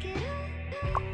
take it up.